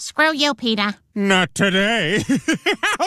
Screw you, Peter. Not today.